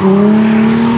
Música